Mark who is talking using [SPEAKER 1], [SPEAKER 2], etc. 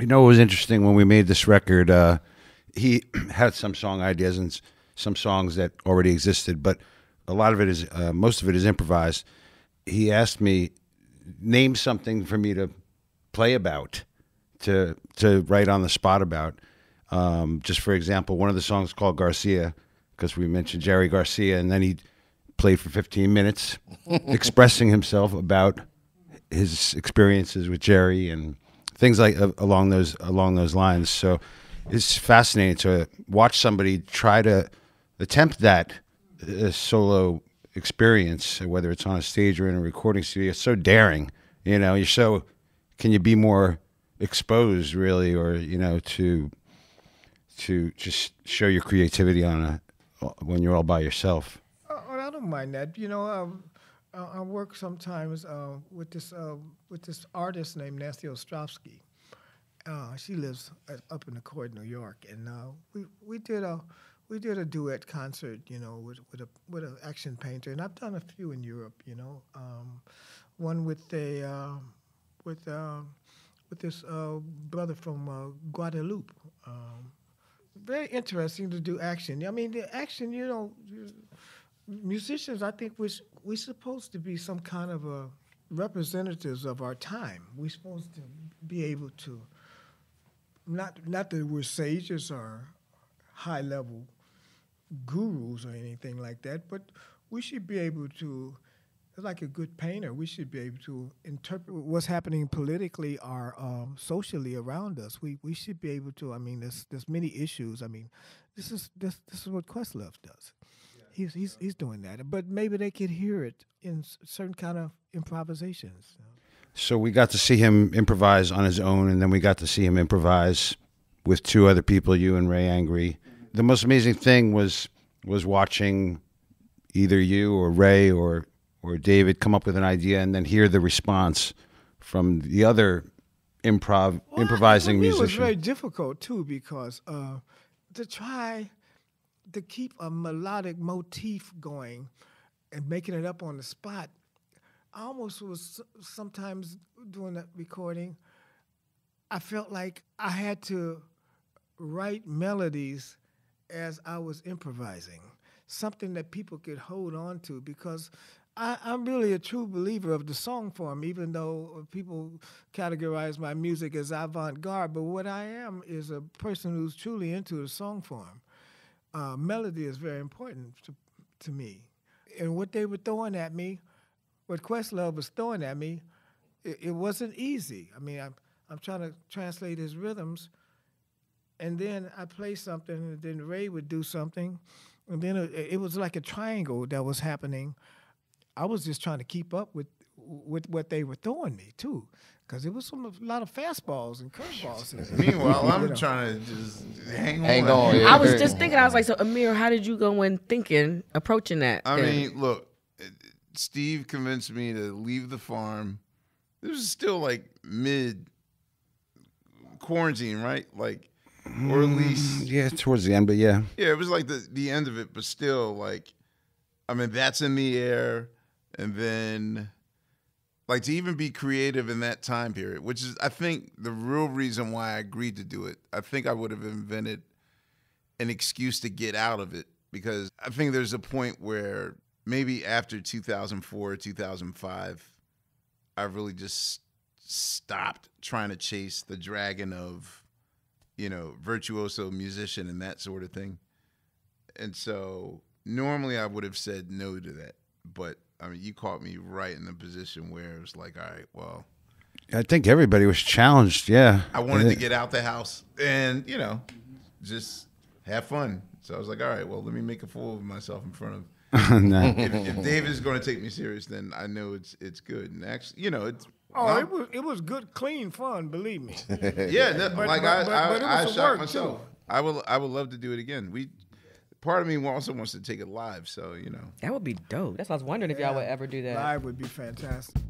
[SPEAKER 1] You know, it was interesting when we made this record. Uh, he had some song ideas and some songs that already existed, but a lot of it is, uh, most of it is improvised. He asked me, name something for me to play about, to to write on the spot about. Um, just for example, one of the songs called Garcia, because we mentioned Jerry Garcia, and then he played for 15 minutes, expressing himself about his experiences with Jerry and things like uh, along those along those lines. So it's fascinating to watch somebody try to attempt that uh, solo experience, whether it's on a stage or in a recording studio. It's so daring, you know. You're so can you be more exposed, really, or you know, to to just show your creativity on a when you're all by yourself.
[SPEAKER 2] Oh, I don't mind that. You know, um, I, I work sometimes uh, with this uh, with this artist named Nancy Ostrovsky. Uh, she lives at, up in the court, New York, and uh, we we did a we did a duet concert. You know, with with a with an action painter, and I've done a few in Europe. You know, um, one with a uh, with uh, with this uh, brother from uh, Guadeloupe. Um, very interesting to do action. I mean, the action, you know, musicians, I think we're, we're supposed to be some kind of a representatives of our time. We're supposed to be able to, not, not that we're sages or high level gurus or anything like that, but we should be able to, like a good painter, we should be able to interpret what's happening politically or um, socially around us. We we should be able to. I mean, there's there's many issues. I mean, this is this this is what Questlove does. He's he's he's doing that, but maybe they could hear it in certain kind of improvisations.
[SPEAKER 1] So we got to see him improvise on his own, and then we got to see him improvise with two other people, you and Ray Angry. The most amazing thing was was watching either you or Ray or or David come up with an idea and then hear the response from the other improv
[SPEAKER 2] Well,
[SPEAKER 1] improvising
[SPEAKER 2] for me, It was very difficult too because uh, to try to keep a melodic motif going and making it up on the spot. I almost was sometimes doing that recording. I felt like I had to write melodies as I was improvising, something that people could hold on to because I, I'm really a true believer of the song form, even though people categorize my music as avant garde. But what I am is a person who's truly into the song form. Uh, melody is very important to, to me. And what they were throwing at me, what Questlove was throwing at me, it, it wasn't easy. I mean, I'm, I'm trying to translate his rhythms and then I play something, and then Ray would do something, and then it, it was like a triangle that was happening. I was just trying to keep up with with what they were throwing me too, because it was some a lot of fastballs and curveballs.
[SPEAKER 3] Meanwhile, I'm
[SPEAKER 2] know.
[SPEAKER 3] trying to just hang on.
[SPEAKER 4] Hang on, yeah.
[SPEAKER 5] I was just thinking, I was like, so Ahmir, how did you go in thinking, approaching that?
[SPEAKER 3] I
[SPEAKER 5] then?
[SPEAKER 3] mean, look, Steve convinced me to leave the farm. This was still like mid quarantine, right? Like, or at mm, least,
[SPEAKER 1] yeah, towards the end, but yeah.
[SPEAKER 3] yeah, it was like the the end of it, but still, like, I mean, that's in the air, and then. Like to even be creative in that time period, which is, I think, the real reason why I agreed to do it. I think I would have invented an excuse to get out of it because I think there's a point where maybe after 2004, 2005, I really just stopped trying to chase the dragon of, you know, virtuoso musician and that sort of thing. And so normally I would have said no to that, but I mean, you caught me right in the position where it was like, all right, well,
[SPEAKER 1] I think everybody was challenged. Yeah,
[SPEAKER 3] I wanted to get out the house and, you know, just have fun. So I was like, all right, well, let me make a fool of myself in front of.
[SPEAKER 1] No.
[SPEAKER 3] If, if David is going to take me serious, then I know it's it's good. And actually, you know, it's
[SPEAKER 2] Oh,
[SPEAKER 3] not-
[SPEAKER 2] it was it was good, clean fun. Believe me.
[SPEAKER 3] yeah, no,
[SPEAKER 2] But-
[SPEAKER 3] like
[SPEAKER 2] but-
[SPEAKER 3] I,
[SPEAKER 2] but-
[SPEAKER 3] I,
[SPEAKER 2] but
[SPEAKER 3] I
[SPEAKER 2] was
[SPEAKER 3] shot myself.
[SPEAKER 2] too.
[SPEAKER 3] I will I would love to do it again. We part of me also wants to take it live. So you know,
[SPEAKER 5] that would be dope. That's what I was wondering if y'all would ever do that.
[SPEAKER 2] Live would be fantastic.